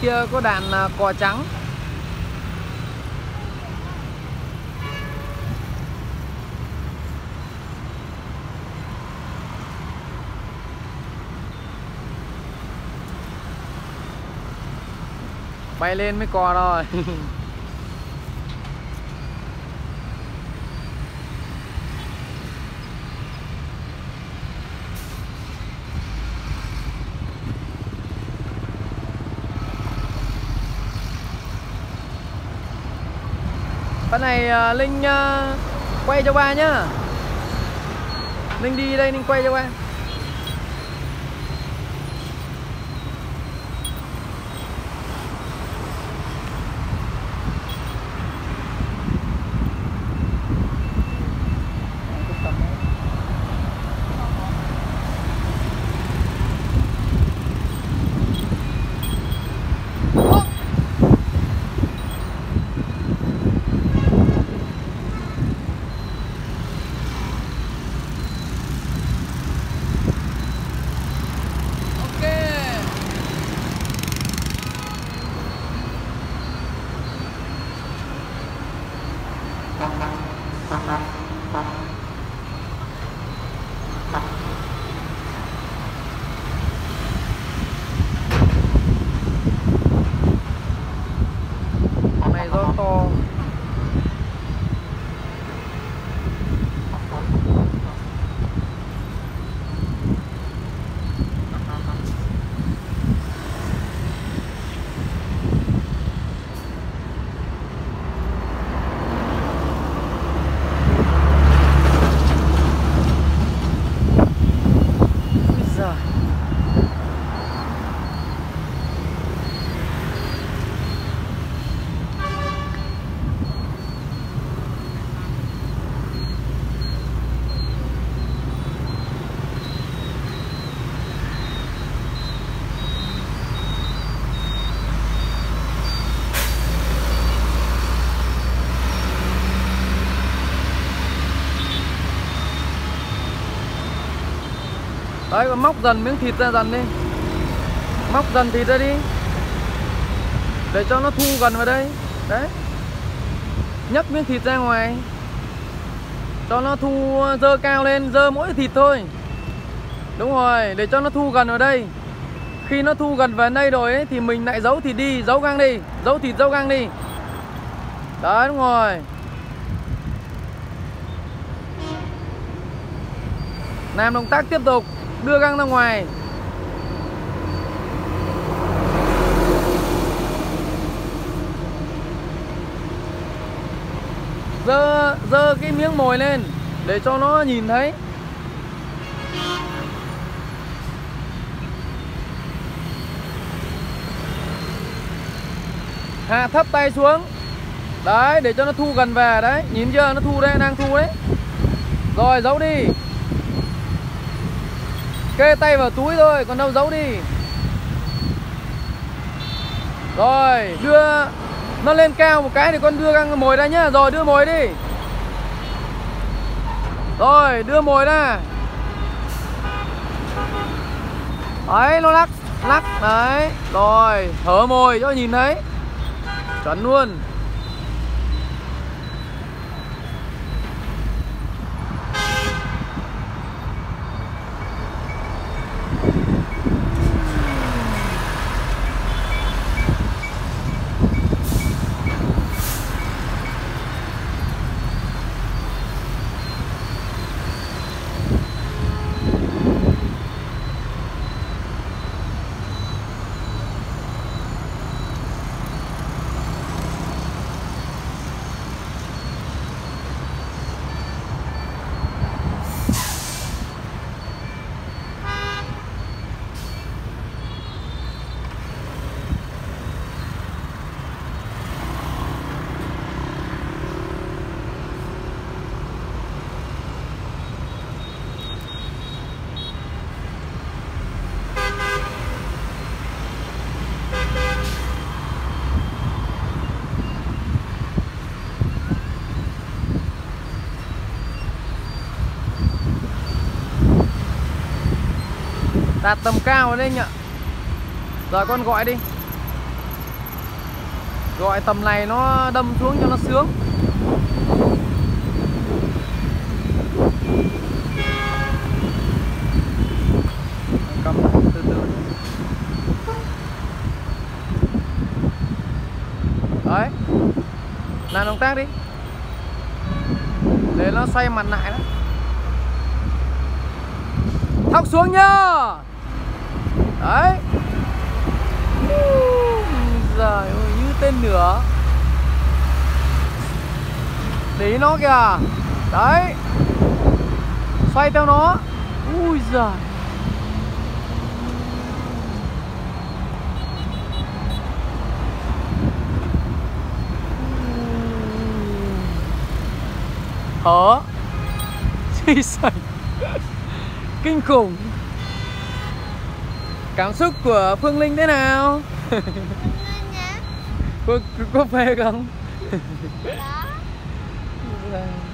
kia có đàn à, cò trắng. Bay lên mới cò rồi con này à, Linh à, quay cho ba nhá. Linh đi đây Linh quay cho ba Ok Con này do to Ui giời. Đấy còn móc dần miếng thịt ra dần đi. Móc dần thịt ra đi. Để cho nó thu gần vào đây. Đấy. Nhấc miếng thịt ra ngoài. Cho nó thu ờ, dơ cao lên Dơ mỗi thịt thôi. Đúng rồi để cho nó thu gần vào đây. Khi nó thu gần vào đây rồi ấy, Thì mình lại giấu thịt đi Giấu găng đi Giấu thịt giấu găng đi. Đấy đúng rồi. Làm động tác tiếp tục. Đưa găng ra ngoài. Dơ, dơ cái miếng mồi lên Để cho nó nhìn thấy. Hạ thấp tay xuống. Đấy để cho nó thu gần về đấy. Nhìn chưa? Nó thu đây đang thu đấy. Rồi giấu đi. Kê tay vào túi thôi, Còn đâu giấu đi. Rồi, đưa Nó lên cao một cái thì con đưa găng mồi ra nhá. Rồi, đưa mồi đi. Rồi, đưa mồi ra. Đấy, nó lắc Lắc, đấy. Rồi, hở mồi cho nhìn thấy. Chuẩn luôn. Đạt tầm cao lên anh ạ. Rồi con gọi đi. Gọi tầm này nó đâm xuống cho nó sướng. Cầm từ từ. Đấy. Làm động tác đi. Để nó xoay mặt lại đó. Thóc xuống nhá đấy. Giời ơi, như tên lửa. Để nó kìa. Đấy. Xoay theo nó. Ui giời. Thở chi sạch kinh khủng cảm xúc của phương linh thế nào? Có có phê không? Đó Vâng.